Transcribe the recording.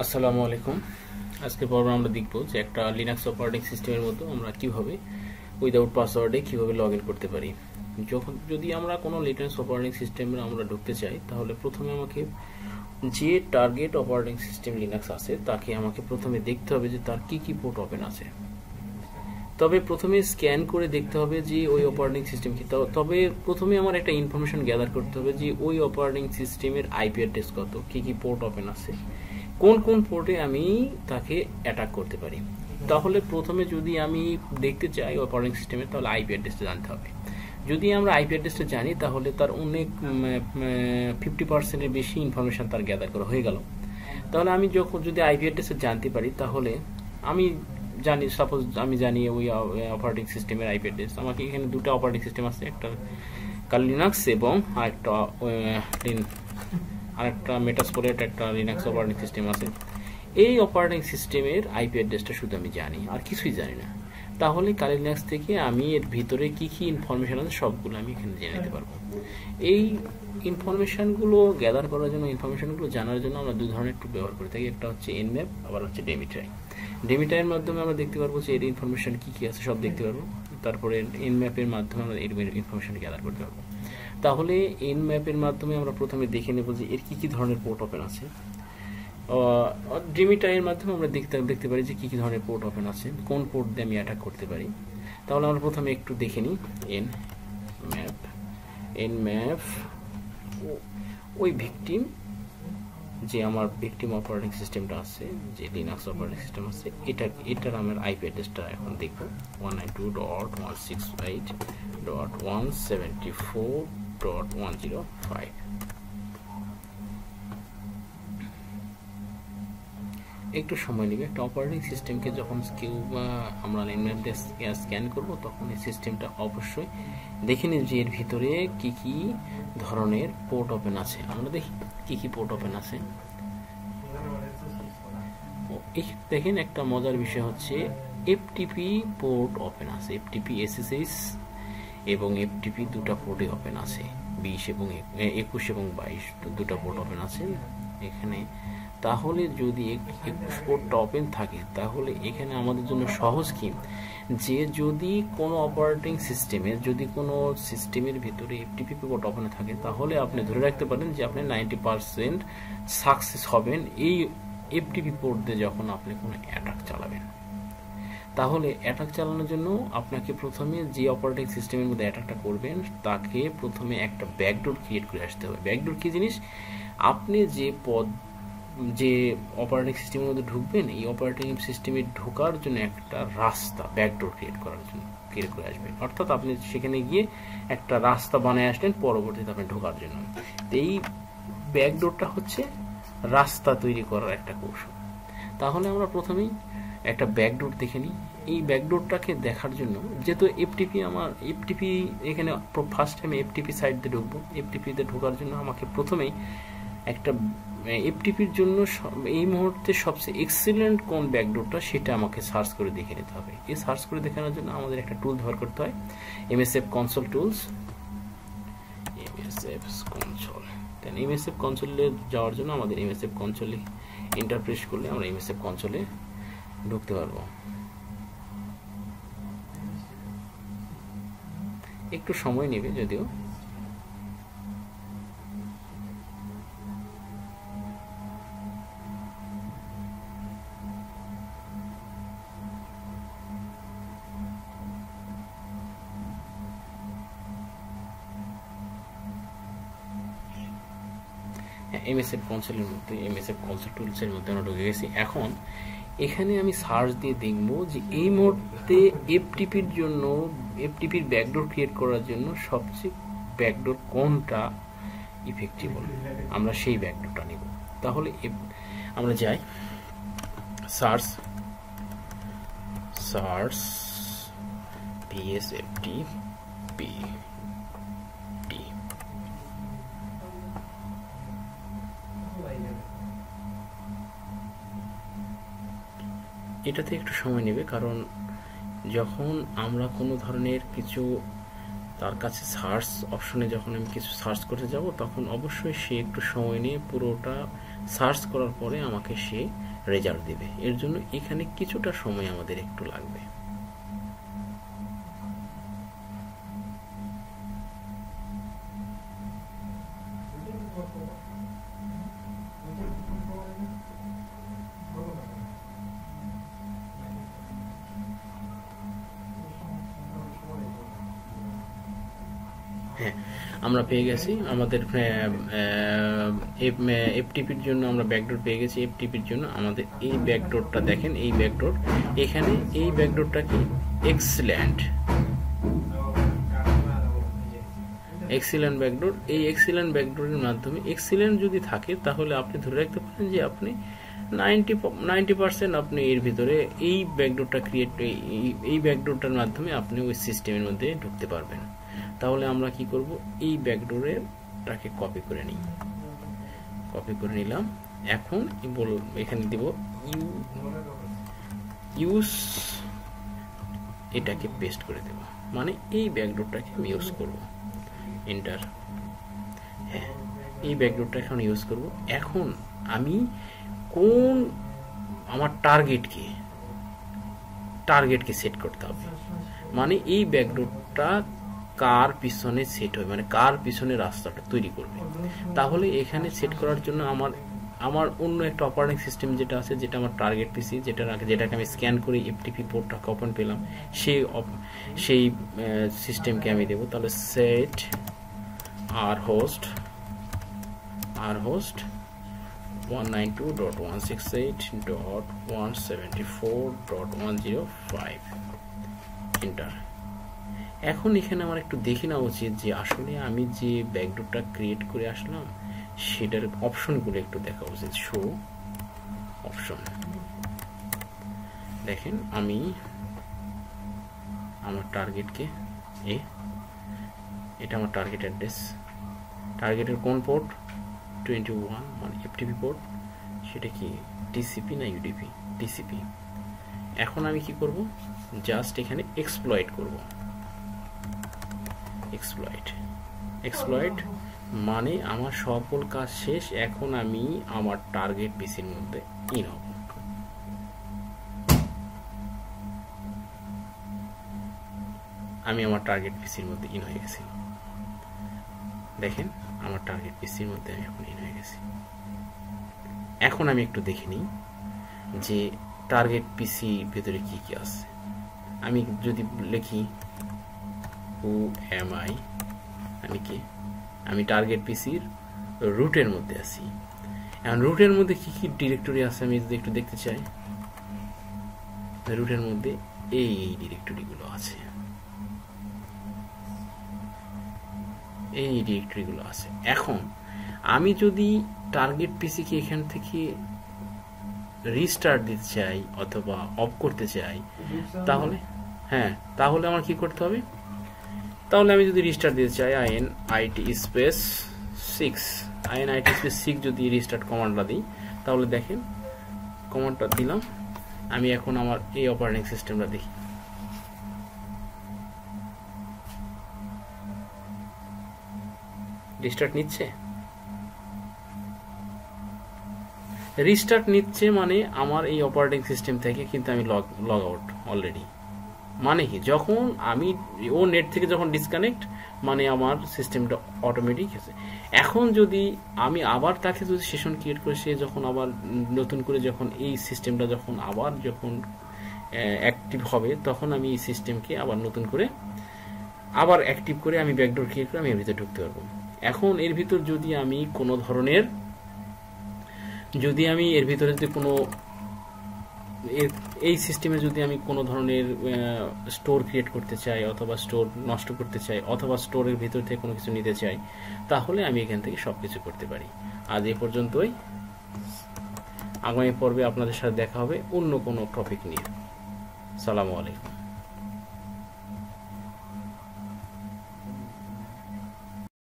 আসসালামু আলাইকুম। আজকে পর্ব আমরা দেখব যে একটা লিনাক্স অপারেটিং সিস্টেমের মতো আমরা কীভাবে উইদাউট পাসওয়ার্ডে কীভাবে লগ করতে পারি। যখন যদি আমরা কোনো লিনাক্স অপারেটিং সিস্টেমে আমরা ঢুকতে চাই, তাহলে প্রথমে আমাকে যে টার্গেট অপারেটিং সিস্টেম লিনাক্স আছে, তাকে আমাকে প্রথমে দেখতে হবে যে তার কি কি পোর্ট ওপেন আছে। তবে প্রথমে স্ক্যান করে দেখতে হবে যে ওই অপারেটিং সিস্টেম কি। তবে প্রথমে আমার একটা ইনফরমেশন গ্যাদার করতে হবে যে ওই অপারেটিং সিস্টেমের আইপি অ্যাড্রেস কত, কি কি পোর্ট ওপেন আছে। কোন কোন পোর্টে আমি তাকে অ্যাটাক করতে পারি? তাহলে প্রথমে যদি আমি দেখতে চাই অপারেটিং সিস্টেমে তাহলে আইপি অ্যাড্রেসটা জানতে হবে। যদি আমরা আইপি অ্যাড্রেসটা জানি, তাহলে তার অনেক ফিফটি পার্সেন্টের বেশি ইনফরমেশন তার গ্যাদার করা হয়ে গেল। তাহলে আমি যখন যদি আইপি অ্যাড্রেসটা জানতে পারি, তাহলে আমি জানি সাপোজ আমি জানি ওই অপারেটিং সিস্টেমের আইপি অ্যাড্রেস আমাকে এখানে দুটো অপারেটিং সিস্টেম আছে, একটা কালিনাক্স এবং আরেকটা আরেকটা মেটাস্পোরেট একটা লিনাক্স অপারেটিং সিস্টেম আছে। এই অপারেটিং সিস্টেমের আইপি অ্যাড্রেসটা শুধু আমি জানি, আর কিছুই জানি না। তাহলে কালিনাক্স থেকে আমি এর ভিতরে কি কি ইনফরমেশন আছে সবগুলো আমি এখানে জেনে নিতে পারব। এই ইনফরমেশনগুলো গ্যাদার করার জন্য ইনফরমেশানগুলো জানার জন্য আমরা দু ধরনের টুল ব্যবহার করে থাকি। একটা হচ্ছে এনম্যাপ আবার হচ্ছে ডেমিট্রাই ডেমিটাইয়ের মাধ্যমে আমরা দেখতে পারব যে এর ইনফরমেশন কী কী আছে, সব দেখতে পারব। তারপরে এন ম্যাপের মাধ্যমে আমরা এর ইনফরমেশান গ্যাদার করতে পারব। তাহলে এন ম্যাপের মাধ্যমে আমরা প্রথমে দেখে নেব যে এর কি কি ধরনের পোর্ট ওপেন আছে। ড্রিমিটাইয়ের মাধ্যমে আমরা দেখতে দেখতে পারি যে কী কী ধরনের পোর্ট ওপেন আছে, কোন পোর্ট দিয়ে আমি অ্যাটাক করতে পারি। তাহলে আমরা প্রথমে একটু দেখে নিই এন ম্যাপ এন ম্যাপ ওই ভিকটিম যে আমার ভিকটিম অপারেটিং সিস্টেমটা আছে, যে লিনাক্স অপারেটিং সিস্টেম আছে, এটা, এটার আমার আইপি অ্যাড্রেসটা এখন দেখব। One nine two dot one six eight dot one seventy four dot one zero five একটু সময় নেবে। একটা অপারেটিং সিস্টেমকে যখন কেউ আমরা নেটম্যাপ স্ক্যান করব, তখন এই সিস্টেমটা অবশ্যই দেখে নিই যে এর ভিতরে কি কি ধরনের পোর্ট ওপেন আছে। আমরা দেখি কি কি পোর্ট ওপেন আছে। দেখেন একটা মজার বিষয় হচ্ছে এফটিপি পোর্ট ওপেন আছে। এফটিপি এসএসএস এবং এফটিপি দুটা পোর্টে ওপেন আছে, বিশ এবং একুশ এবং বাইশ দুটা পোর্ট ওপেন আছে এখানে। তাহলে যদি একুশ পোর্টটা ওপেন থাকে, তাহলে এখানে আমাদের জন্য সহজ কি? যে যদি কোনো অপারেটিং সিস্টেমের যদি কোনো সিস্টেমের ভিতরে এফটিপি পোর্ট ওপেন থাকে, তাহলে আপনি ধরে রাখতে পারেন যে আপনি নাইনটি পারসেন্ট সাকসেস হবেন এই এফটিপি পোর্ট দিয়ে যখন আপনি কোনো অ্যাটাক চালাবেন। তাহলে অ্যাটাক চালানোর জন্য আপনাকে প্রথমে যে অপারেটিং সিস্টেমের মধ্যে অ্যাটাকটা করবেন, তাকে প্রথমে একটা ব্যাকডোর ক্রিয়েট করে আসতে হবে। ব্যাকডোর কী জিনিস, আপনি যে পদ, যে অপারেটিং সিস্টেমের মধ্যে ঢুকবেন, এই অপারেটিং সিস্টেমে ঢোকার জন্য একটা রাস্তা ব্যাকডোর ক্রিয়েট করার জন্য ক্রিয়েট করে আসবেন। অর্থাৎ আপনি সেখানে গিয়ে একটা রাস্তা বানিয়ে আসলেন, পরবর্তীতে আপনি ঢোকার জন্য। তো এই ব্যাকডোরটা হচ্ছে রাস্তা তৈরি করার একটা কৌশল। তাহলে আমরা প্রথমেই একটা ব্যাকডোর দেখে নিই। এই ব্যাকডোরটাকে দেখার জন্য যেহেতু এফটিপি আমার এফটিপি এখানে ফার্স্ট টাইম এফটিপি সাইড দিয়ে ঢুকবো। এফটিপিতে ঢোকার জন্য আমাকে প্রথমেই একটা এফটিপির জন্য এই মুহূর্তে সবচেয়ে এক্সিলেন্ট কোন ব্যাকডোরটা সেটা আমাকে সার্চ করে দেখে নিতে হবে। এই সার্চ করে দেখানোর জন্য আমাদের একটা টুল ব্যবহার করতে হয়। MSF console tools M S MSF console then MSF কনসোলে যাওয়ার জন্য আমাদের এমএসএফ কনসোলে ইন্টারপ্রেস করলে আমরা এমএসএফ কনসোলে ঢুকতে পারব। একটু সময় নেবে যদিও। এমএসএফ কনসোলের মধ্যে এমএসএফ কনসোল টুলসের মধ্যে আমরা ঢুকে গেছি। এখন এখানে আমি সার্চ দিয়ে দেখব যে এই মুহূর্তে এফটিপির জন্য এফটিপির ব্যাকডোর ক্রিয়েট করার জন্য সবচেয়ে ব্যাকডোর কোনটা ইফেক্টিভ ইফেক্টিবল আমরা সেই ব্যাকডোরটা নিব। তাহলে আমরা যাই। সার্চ সার্চ পিএসএফটি এটাতে একটু সময় নেবে, কারণ যখন আমরা কোনো ধরনের কিছু তার কাছে সার্চ অপশনে যখন আমি কিছু সার্চ করতে যাব, তখন অবশ্যই সে একটু সময় নিয়ে পুরোটা সার্চ করার পরে আমাকে সে রেজাল্ট দেবে। এর জন্য এখানে কিছুটা সময় আমাদের একটু লাগবে। হ্যাঁ আমরা পেয়ে গেছি। আমাদের এফটিপির জন্য আমরা ব্যাকডোর পেয়ে গেছি। এফটিপির জন্য আমাদের এই ব্যাকডোরটা দেখেন, এই ব্যাকডোর এখানে এই ব্যাকডোরটা কি? এক্সিল্যান্ড এক্সিলেন্ট ব্যাকডোর এই এক্সিলেন্ট ব্যাকডোরের মাধ্যমে এক্সিলেন্ট যদি থাকে, তাহলে আপনি ধরে রাখতে পারেন যে আপনি নাইনটি নাইনটি পার্সেন্ট আপনি এর ভিতরে এই ব্যাকডোরটা ক্রিয়েট এই ব্যাকডোরটার মাধ্যমে আপনি ওই সিস্টেমের মধ্যে ঢুকতে পারবেন। তাহলে আমরা কি করব? এই ব্যাকডোরেরটাকে কপি করে নিই। কপি করে নিলাম। এখন বল, এখানে দিব ইউ ইউজ এটাকে পেস্ট করে দেব। মানে এই ব্যাকডোরটাকে আমি ইউজ করব। এন্টার হ্যাঁ এই ব্যাকডোরটা এখন ইউজ করব। এখন আমি কোন, আমার টার্গেটকে টার্গেটকে সেট করতে হবে? মানে এই ব্যাকডোরটা কার পিছনে সেট হবে মানে কার পিছনে রাস্তাটা তৈরি করবে। তাহলে এখানে সেট করার জন্য আমার আমার অন্য একটা অপারেটিং সিস্টেম যেটা আছে, যেটা আমার টার্গেট পিসি যেটা যেটাকে আমি স্ক্যান করে এফটিপি পোর্টটাকে ওপেন পেলাম, সেই সেই সিস্টেমকে আমি দেবো। তাহলে set R host R host one nine two dot one six eight dot one seventy four dot one zero five enter এখন এখানে আমার একটু দেখে নেওয়া উচিত যে আসলে আমি যে ব্যাকডোরটা ক্রিয়েট করে আসলাম, সেটার অপশনগুলো একটু দেখা উচিত। শো অপশন দেখেন, আমি আমার টার্গেটকে এ, এটা আমার টার্গেট অ্যাড্রেস টার্গেটের কোন পোর্ট টোয়েন্টি ওয়ান মানে এফটিপি পোর্ট সেটা কি টিসিপি না ইউডিপি টিসিপি এখন আমি কি করব? জাস্ট এখানে এক্সপ্লয়েট করব। এক্সপ্লয়েট এক্সপ্লয়েট মানে আমার সকল কাজ শেষ এখন আমি আমার টার্গেট পিসির মধ্যে ইন হব। আমি আমার টার্গেট পিসির মধ্যে ইন হয়ে গেছি। দেখেন আমার টার্গেট পিসির মধ্যে আমি এখন ইন হয়ে গেছি। এখন আমি একটু দেখে নিই যে টার্গেট পিসি ভেতরে কি কি আছে। আমি যদি লিখি হু এম আই আমি কি? আমি টার্গেট পিসির রুটের মধ্যে আছি। এখন রুটের মধ্যে কি কি ডিরেক্টরি আছে আমি যদি একটু দেখতে চাই? রুটের মধ্যে এই এই ডিরেক্টরিগুলো আছে। এই ডিরেক্টরিগুলো আছে। এখন আমি যদি টার্গেট পিসিকে এখান থেকে রিস্টার্ট দিতে চাই অথবা অফ করতে চাই তাহলে হ্যাঁ তাহলে আমার কি করতে হবে? তাহলে আমি যদি রিস্টার্ট দিতে চাই, IN IT space six IN IT space six যদি রিস্টার্ট কমান্ডটা দিই, তাহলে দেখেন কমান্ডটা দিলাম। আমি এখন আমার এই অপারেটিং সিস্টেমটা দেখি। রিস্টার্ট নিচ্ছে? রিস্টার্ট নিচ্ছে মানে আমার এই অপারেটিং সিস্টেম থেকে কিন্তু আমি লগ লগ আউট অলরেডি মানে কি? যখন আমি ও নেট থেকে যখন ডিসকানেক্ট মানে আমার সিস্টেমটা অটোমেটিক আছে এখন যদি আমি আবার তাকে যদি সেশন ক্রিয়েট করে, সে যখন আবার নতুন করে যখন এই সিস্টেমটা যখন আবার যখন অ্যাক্টিভ হবে, তখন আমি এই সিস্টেমকে আবার নতুন করে, আবার অ্যাক্টিভ করে আমি ব্যাকডোর ক্রিয়েট করে আমি এর ভিতরে ঢুকতে পারব। এখন এর ভিতর যদি আমি কোনো ধরনের, যদি আমি এর ভিতরে যদি কোনো এই সিস্টেমে যদি আমি কোনো ধরনের স্টোর ক্রিয়েট করতে চাই, অথবা স্টোর নষ্ট করতে চাই, অথবা স্টোরের ভিতর থেকে কোনো কিছু নিতে চাই, তাহলে আমি এখান থেকে সব কিছু করতে পারি। আজ এ পর্যন্তই। আগামী পর্বে আপনাদের সাথে দেখা হবে অন্য কোনো টপিক নিয়ে। সালামু আলাইকুম।